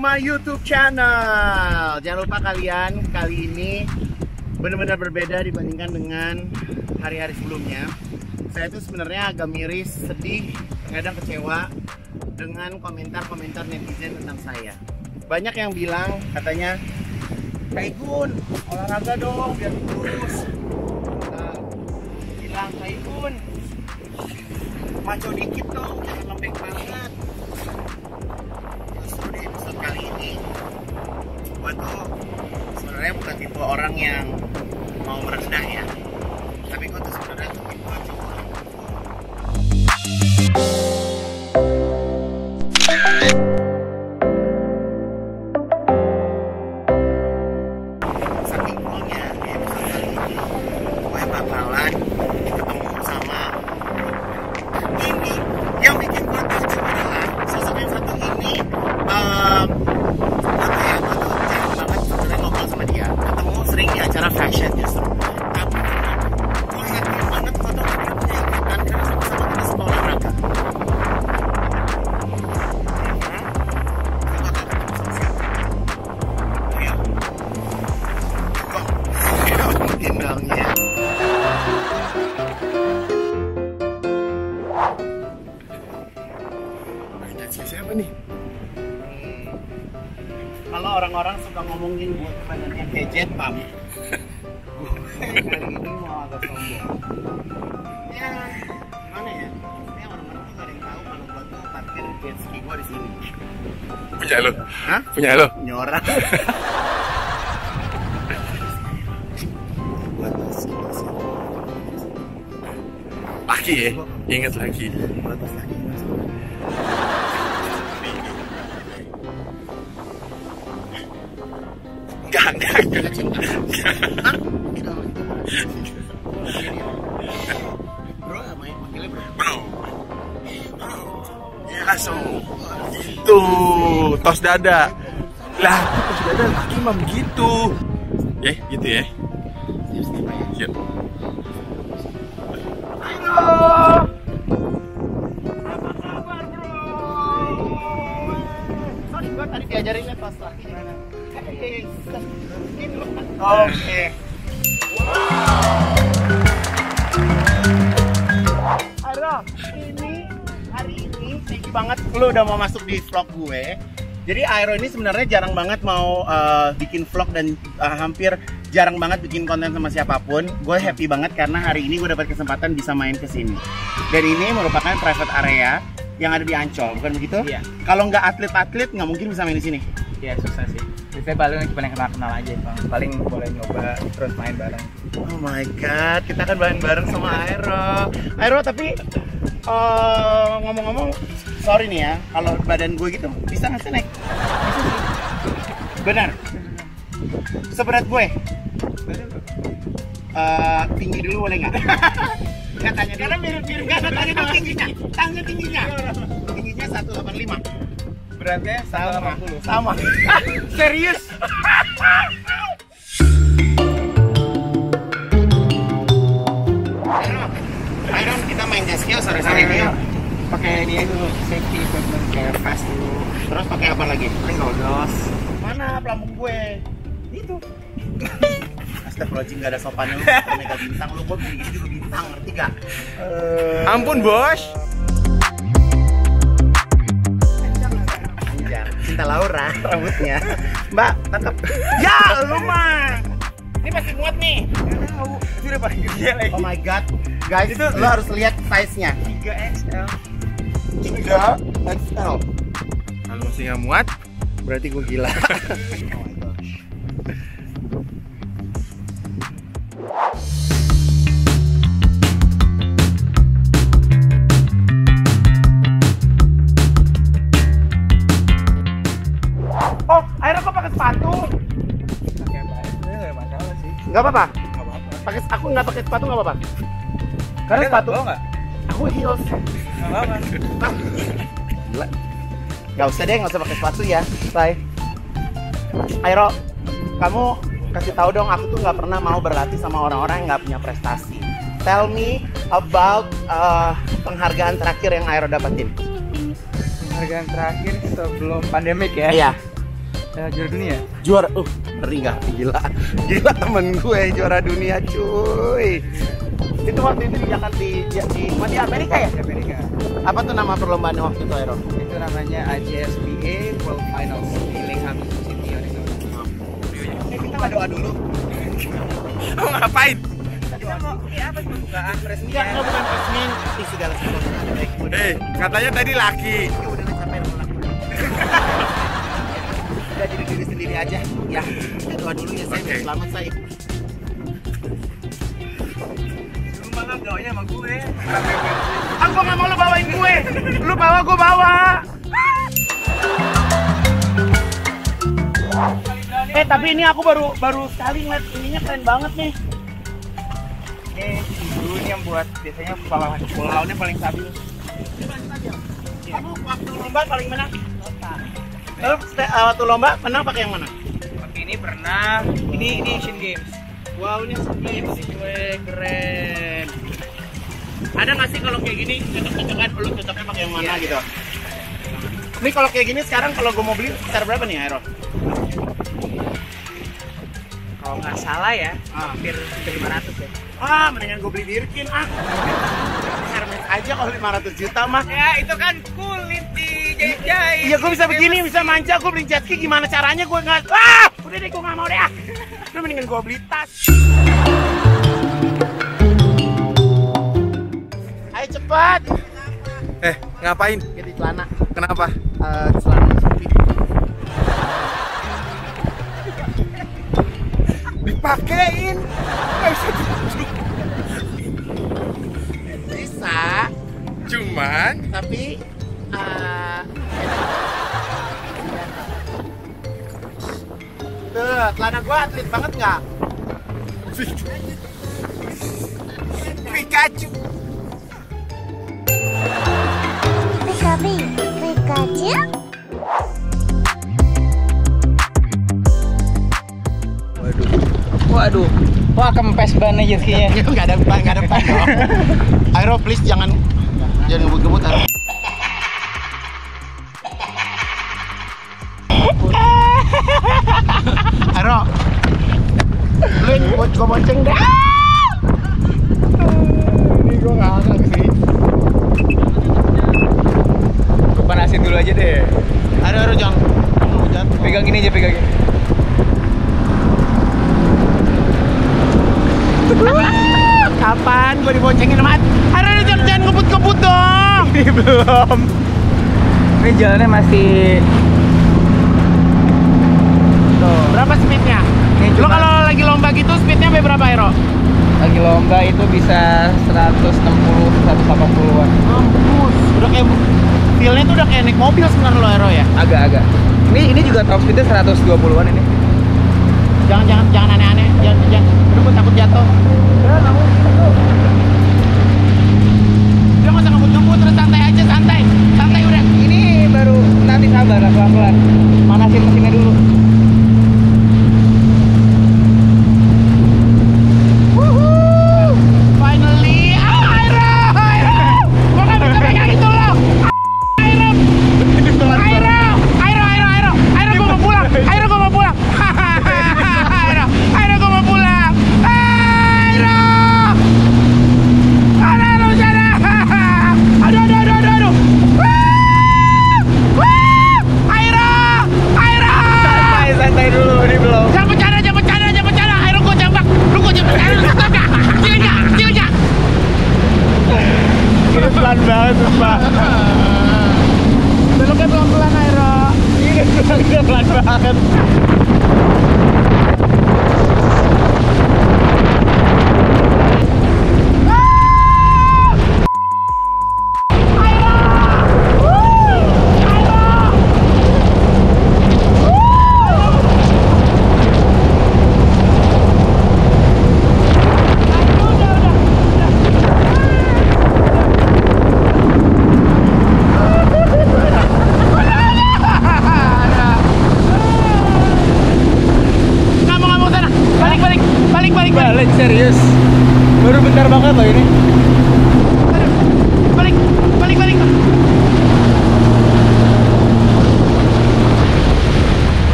my YouTube channel. Jangan lupa kalian kali ini benar-benar berbeda dibandingkan dengan hari-hari sebelumnya. Saya tuh sebenarnya agak miris, sedih, kadang kecewa dengan komentar-komentar netizen tentang saya. Banyak yang bilang katanya, Kaigun, olahraga dong biar kurus. Nah, bilang Kaigun, maco dikit dong, jangan lembek banget gue tuh sebenarnya bukan tipe orang yang di sini Punya lo? Hah? Punya lo? Nyorak Laki ya? Ingat lagi Enggak, enggak, enggak. Ya langsung. Tuh, tos dada. Lah, tos dada laki mah begitu. Ya, gitu ya. Gimana. Hey, ini loh. You banget lu udah mau masuk di vlog gue. Jadi Aero ini sebenarnya jarang banget mau uh, bikin vlog dan uh, hampir jarang banget bikin konten sama siapa pun. Gue happy banget karena hari ini gue dapat kesempatan bisa main ke sini. Dan ini merupakan private area yang ada di Ancol, bukan begitu? Iya. Kalau nggak atlet-atlet nggak mungkin bisa main di sini. Ya susah sih. Saya paling cuma yang kenal-kenal aja, Bang. Paling boleh nyoba terus main bareng. Oh my god, kita akan bareng-bareng sama Aero. Aero tapi eh, ngomong-ngomong, sorry nih ya, kalau badan gue gitu bisa nggak sih naik? Bisa sih. Benar. Seberat gue. Eh, tinggi dulu boleh nggak? Nggak tanya Karena mirip-mirip nggak tanya dulu tingginya. Tanya tingginya. Tingginya 185. Beratnya Sama. Sama. Serius? Iron kita main jet ski sore-sore ini. Pakai ini dulu, safety equipment kayak fast dulu. Terus pakai apa lagi? Paling goggles. Mana pelampung gue? Itu. Astagfirullahaladzim gak ada sopannya lu Mega bintang lu kok gini juga bintang ngerti gak? Eh, Ampun, Bos. Cinta Laura rambutnya. Mbak, tangkap. Ya, lu mah. Ini masih muat nih. tahu itu udah paling gede lagi Oh my god. Guys, lu harus lihat size-nya. 3 XL 3 XL. Kalau masih nggak muat, Berarti gue gila. Gak apa-apa. Pakai aku nggak pakai sepatu nggak apa-apa. Karena sepatu nggak aku heels. nggak apa-apa Gila. Gak usah deh, nggak usah pakai sepatu ya. Say. Airo, kamu kasih tahu dong, aku tuh nggak pernah mau berlatih sama orang-orang yang nggak punya prestasi. Tell me about uh, penghargaan terakhir yang Airo dapetin. hargaan terakhir sebelum pandemik ya Iya. Ya, juara dunia Juara, uh, ngeri nggak? Gila, gila temen gue juara dunia cuy. Itu waktu itu di Jakarta di, di, di, di Amerika ya? di Amerika Apa tuh nama perlombaannya waktu itu Airo? itu namanya AJSBA World Finals di Lingham City Arizona Eh, kita nggak doa dulu. mau ngapain? kita mau ini apa pembukaan resmi Enggak, enggak bukan resmi di segala sesuatu. Eh, katanya tadi laki. Ya udah nolak. Udah jadi diri sendiri aja. Ya, kita doa dulu ya saya. Oke. Selamat saya. lu malah gawanya sama gue Aku nggak mau lu bawain gue. Lu bawa gue bawa. Eh tapi ini aku baru baru sekali ngeliat ininya keren banget nih. ini dulu ini yang buat biasanya pahlawan Lawannya paling stabil. Kamu waktu lomba paling menang? Ste- uh, waktu lomba menang pakai yang mana? Tapi ini pernah ini ini Asian Games Wow ini sih gue keren. Ada nggak sih kalau kayak gini cocok-cocokan lu cocoknya pakai yang mana Iya, gitu? Ini kalau kayak gini sekarang kalau gue mau beli sekitar berapa nih Aero? kalau nggak salah ya Ah. hampir hampir 500 ya Ah, mendingan gue beli Birkin ah. Hermes aja kalau 500 juta mah. ya itu kan kulit Iya, gue bisa begini, bisa manja, gue beli jet ski gimana caranya gue nggak? Ah, udah deh, gue nggak mau deh. ah. Udah mendingan gue beli tas. Ayo cepat. Eh, ngapain? Ganti celana. Kenapa? Eh, celana. Dipakein. Bisa, Cuman tapi eh, Tuh, celana gue atlet banget nggak? Pikachu. Pikachu, Pikachu. waduh wah kempes banget jet skinya Nggak ada ban, nggak ada ban. Aero please jangan jangan ngebut-ngebut gua bonceng deh. Ini gua ngangkat sih. Gua panasin dulu aja deh jangan jangan jatuh. pegang gini aja pegang gini Kapan gua diboncengin sama Aero, Aero, jangan jangan ngebut-ngebut dong. ini belum ini jalannya masih tuh Berapa speednya? Ini Lo cuma- kalau lagi lomba gitu speednya sampai berapa Aero? Lagi lomba itu bisa 160 180-an Mampus, udah kayak feelnya tuh udah kayak naik mobil sebenarnya lo Aero ya. agak-agak ini ini juga top speednya 120-an ini Jangan jangan jangan aneh-aneh, jangan jangan. Gue takut jatuh. Udah sumpah beloknya pelan-pelan Aero. Ini beloknya pelan banget.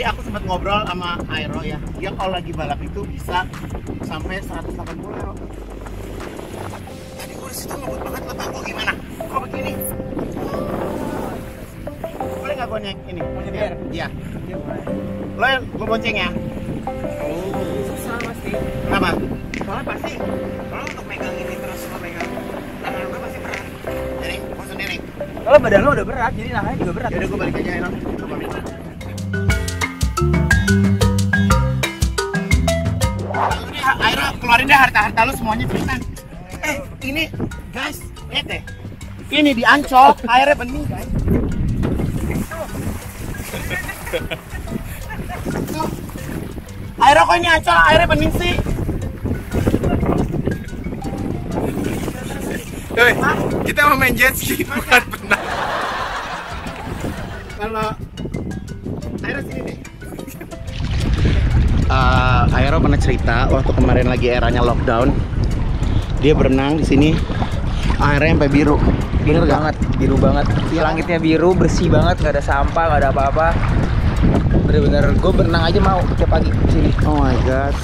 Tadi aku sempat ngobrol sama Aero ya. Dia kalau lagi balap itu bisa sampai 180 Aero. Tadi gue di situ ngebut banget lo tau gue gimana? Kok begini? Boleh nggak gue naik ini? Mau nyeber? Iya. Lo yang gue bonceng ya? Susah pasti. Kenapa? Soalnya pasti kalau untuk megang ini terus lo megang tangan gue pasti berat. Jadi, gue sendiri. Kalau badan lo udah berat, jadi nahannya juga berat. Yaudah gue balik aja Aero. Keluarin deh harta-harta lu semuanya cepetan. Eh, ini guys, lihat deh. Ini di Ancol, airnya bening guys. Tuh. Aero kok ini Ancol airnya bening sih? Woi, kita mau main jet ski bukan berenang. Kalau Aero sini deh. Uh, Aero pernah cerita waktu kemarin lagi eranya lockdown, dia berenang di sini, airnya sampai biru. Biru Bener banget, biru banget. Langitnya biru, bersih banget, nggak ada sampah, nggak ada apa-apa. Bener-bener, gue berenang aja mau tiap pagi di sini. Oh my god.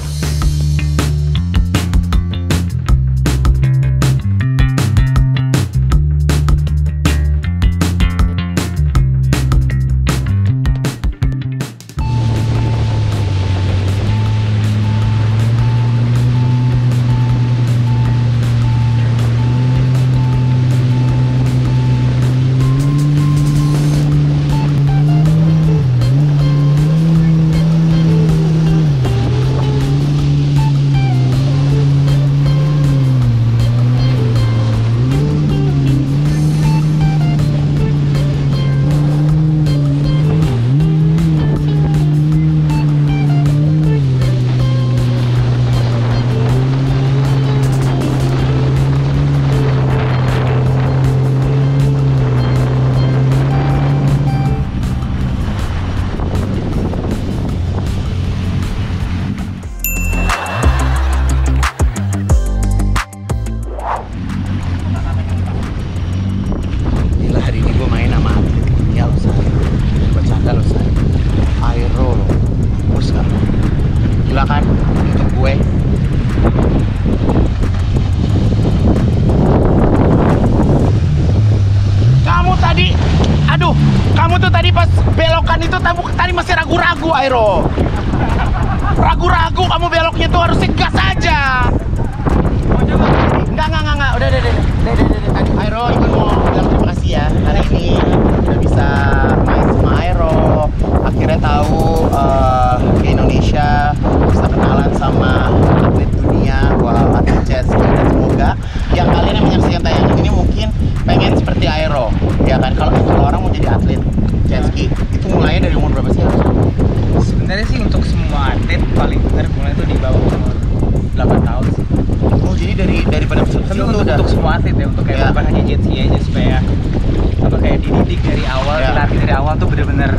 Awal tuh bener-bener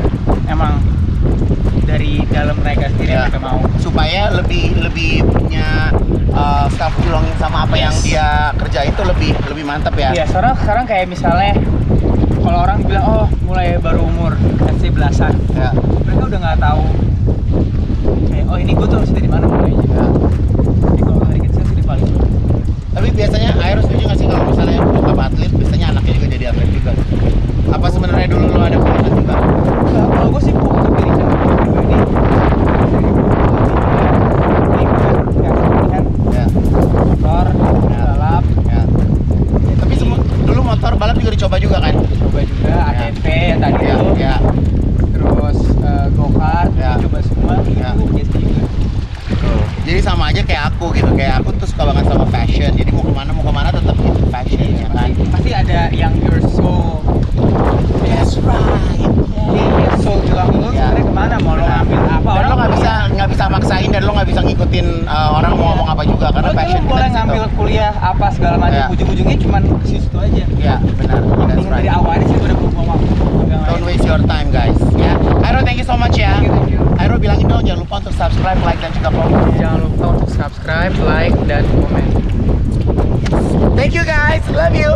emang dari dalam mereka sendiri Ya. mereka mau. supaya lebih lebih punya uh, self belonging sama apa yang Yes. dia kerja itu lebih lebih mantap ya. Iya, sekarang sekarang kayak misalnya kalau orang bilang oh mulai baru umur let's say belasan, Ya. mereka udah nggak tahu kayak oh ini gue tuh harus dari mana mulainya. ya. Jadi kalau dari kecil sih paling Tapi biasanya Aero setuju nggak sih kalau misalnya bokap atlet, biasanya anaknya juga jadi atlet juga. Apa sebenarnya dulu lo ada pilihan juga? Kalau gue sih nggak bisa maksain dan lo nggak bisa ngikutin uh, orang mau ngomong apa juga karena lo passion boleh ngambil situ. kuliah apa segala macam yeah. ujung-ujungnya cuma situ aja. Ya benar. Dari right. dari awalnya sih udah mau waktu don't waste your time guys. Ya. Yeah. Iro thank you so much ya. Thank bilangin dong jangan lupa untuk subscribe like dan juga komen jangan lupa untuk subscribe like dan komen. Thank you guys. Love you.